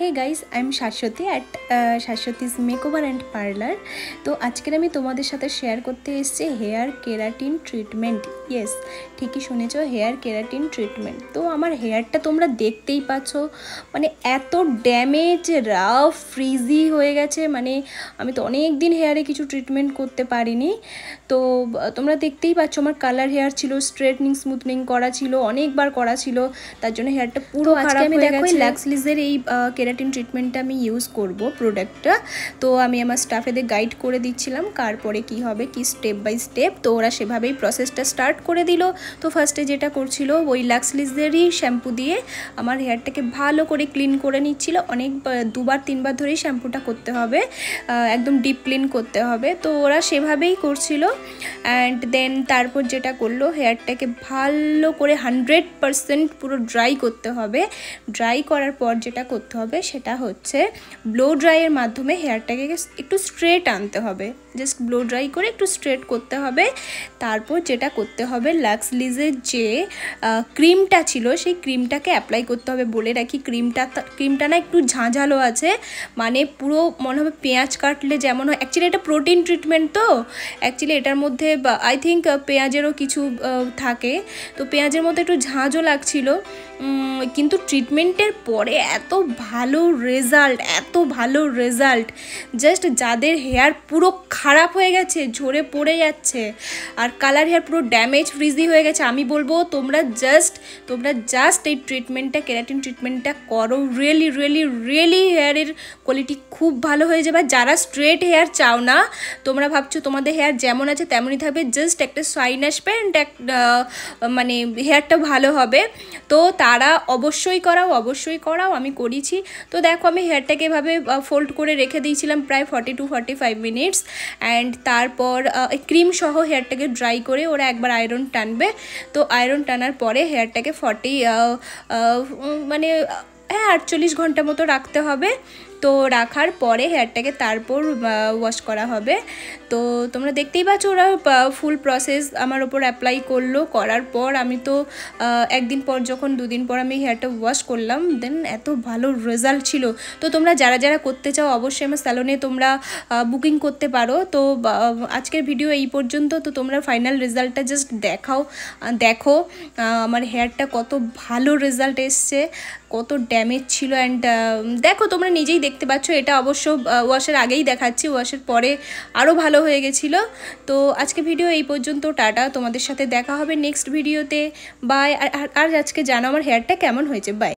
Hey guys I am Shashwati at Shashwati's makeover and parlour তো আজকের আমি তোমাদের সাথে শেয়ার করতে এসেছি হেয়ার কেরাটিন ট্রিটমেন্ট ইয়েস ঠিকই শুনেছ হেয়ার কেরাটিন ট্রিটমেন্ট তো আমার হেয়ারটা তোমরা দেখতেই পাচ্ছ মানে এত ড্যামেজ রাফ ফ্রিজি হয়ে গেছে। মানে আমি তো অনেক দিন হেয়ারে কিছু ট্রিটমেন্ট করতে পারিনি। তো তোমরা দেখতেই পাচ্ছ আমার কালার হেয়ার ছিল স্ট্রেটনিং স্মুথনিং করা ছিল অনেকবার করা ছিল। তার জন্য হেয়ারটা পুরো খারাপ হয়ে গেছে। ল্যাক্সলিজের এই কেরাটিন ট্রিটমেন্টটা আমি ইউজ করব প্রোডাক্টটা তো আমি আমার স্টাফেদের গাইড করে দিচ্ছিলাম কার পরে কি হবে, কি স্টেপ বাই স্টেপ তো ওরা সেভাবেই প্রসেসটা স্টার্ট করে দিল। তো ফার্স্টে যেটা করছিল, ওই ল্যাক্সলিজেরই শ্যাম্পু দিয়ে আমার হেয়ারটাকে ভালো করে ক্লিন করে নিচ্ছিল। অনেক দুবার, তিনবার ধরেই শ্যাম্পুটা করতে হবে। একদম ডিপ ক্লিন করতে হবে। তো ওরা সেভাবেই করছিল। অ্যান্ড দেন তারপর যেটা করল হেয়ারটাকে ভালো করে হান্ড্রেড পুরো ড্রাই করতে হবে। ড্রাই করার পর যেটা করতে হবে হবে সেটা হচ্ছে ব্লো ড্রাইয়ের মাধ্যমে হেয়ারটাকে একটু স্ট্রেট আনতে হবে। জাস্ট ব্লো ড্রাই করে একটু স্ট্রেট করতে হবে। তারপর যেটা করতে হবে লাক্স লিজের যে ক্রিমটা ছিল, সেই ক্রিমটাকে অ্যাপ্লাই করতে হবে। বলে রাখি ক্রিমটা ক্রিমটা না একটু ঝাঁঝালো আছে। মানে পুরো মনে হবে পেঁয়াজ কাটলে যেমন হয়। অ্যাকচুয়ালি এটা প্রোটিন ট্রিটমেন্ট তো। অ্যাকচুয়ালি এটার মধ্যে আই থিঙ্ক পেঁয়াজেরও কিছু থাকে। তো পেঁয়াজের মধ্যে একটু ঝাঁঝও লাগছিল। কিন্তু ট্রিটমেন্টের পরে এত ভালো রেজাল্ট এত ভালো রেজাল্ট জাস্ট যাদের হেয়ার পুরো খারাপ হয়ে গেছে, ঝরে পড়ে যাচ্ছে, আর কালার হেয়ার পুরো ড্যামেজ ফ্রিজি হয়ে গেছে, আমি বলব তোমরা জাস্ট তোমরা জাস্ট এই ট্রিটমেন্টটা কেরাটিন ট্রিটমেন্টটা করো। রিয়েলি রিয়েলি রিয়েলি হেয়ারের কোয়ালিটি খুব ভালো হয়ে যাবে। যারা স্ট্রেট হেয়ার চাও না, তোমরা ভাবছ তোমাদের হেয়ার যেমন আছে তেমনই থাকবে। জাস্ট একটা সাইন আসবে অ্যান্ড মানে হেয়ারটা ভালো হবে। তো তারা অবশ্যই করাও অবশ্যই করাও, আমি করেছি। তো দেখো আমি হেয়ারটাকে এভাবে ফোল্ড করে রেখে দিয়েছিলাম প্রায় forty two forty five minutes and তারপর ক্রিম সহ হেয়ারটাকে ড্রাই করে ওরা একবার আয়রন টানবে। তো আয়রন টানার পরে হেয়ারটাকে ফর্টি মানে হ্যাঁ আটচল্লিশ ঘণ্টা মতো রাখতে হবে। তো রাখার পরে হেয়ারটাকে তারপর ওয়াশ করা হবে। তো তোমরা দেখতেই পাচ্ছ ওরা ফুল প্রসেস আমার ওপর অ্যাপ্লাই করল। করার পর আমি তো একদিন পর যখন দুদিন পর আমি হেয়ারটা ওয়াশ করলাম দেন এত ভালো রেজাল্ট ছিল। তো তোমরা যারা যারা করতে চাও, অবশ্যই আমার স্যালনে তোমরা বুকিং করতে পারো। তো আজকের ভিডিও এই পর্যন্ত। তো তোমরা ফাইনাল রেজাল্টটা জাস্ট দেখাও দেখো আমার হেয়ারটা কত ভালো রেজাল্ট এসছে, কত ড্যামেজ ছিল অ্যান্ড দেখো তোমরা নিজেই দেখতে পাচ্ছ, এটা অবশ্য ওয়াশের আগেই দেখাচ্ছি ওয়াশের পরে আরও ভালো হয়ে গেছিল। তো আজকে ভিডিও এই পর্যন্ত, টাটা, তোমাদের সাথে দেখা হবে নেক্সট ভিডিওতে বাই আর আজকে জানো আমার হেয়ারটা কেমন হয়েছে? বাই